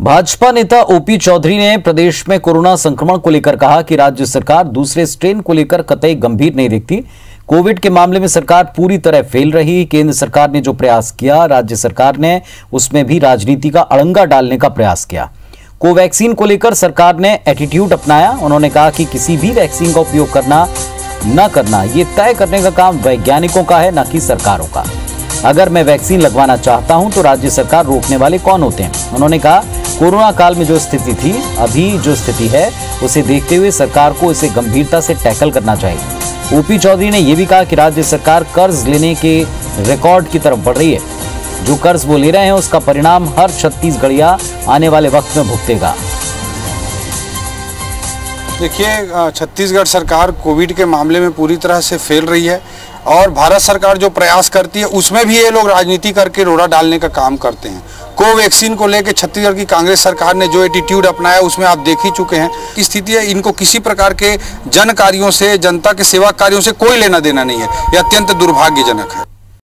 भाजपा नेता ओपी चौधरी ने प्रदेश में कोरोना संक्रमण को लेकर कहा कि राज्य सरकार दूसरे स्ट्रेन को लेकर कतई गंभीर नहीं दिखती। कोविड के मामले में सरकार पूरी तरह फेल रही। केंद्र सरकार ने जो प्रयास किया, राज्य सरकार ने उसमें भी राजनीति का अड़ंगा डालने का प्रयास किया। कोवैक्सीन को लेकर सरकार ने एटीट्यूड अपनाया। उन्होंने कहा कि किसी भी वैक्सीन का उपयोग करना, न करना, ये तय करने का काम वैज्ञानिकों का है, न कि सरकारों का। अगर मैं वैक्सीन लगवाना चाहता हूँ तो राज्य सरकार रोकने वाले कौन होते हैं? उन्होंने कहा कोरोना काल में जो स्थिति थी, अभी जो स्थिति है, उसे देखते हुए सरकार को इसे गंभीरता से टैकल करना चाहिए। ओपी चौधरी ने यह भी कहा कि राज्य सरकार कर्ज लेने के रिकॉर्ड की तरफ़ बढ़ रही है। जो कर्ज वो ले रहे हैं, उसका परिणाम हर छत्तीसगढ़िया आने वाले वक्त में भुगतेगा। देखिए छत्तीसगढ़ सरकार कोविड के मामले में पूरी तरह से फेल रही है और भारत सरकार जो प्रयास करती है, उसमें भी ये लोग राजनीति करके रोड़ा डालने का काम करते हैं। कोवैक्सीन को लेकर छत्तीसगढ़ की कांग्रेस सरकार ने जो एटीट्यूड अपनाया, उसमें आप देख ही चुके हैं। स्थिति है, इनको किसी प्रकार के जन कार्यों से, जनता के सेवा कार्यों से कोई लेना देना नहीं है। ये अत्यंत दुर्भाग्यजनक है।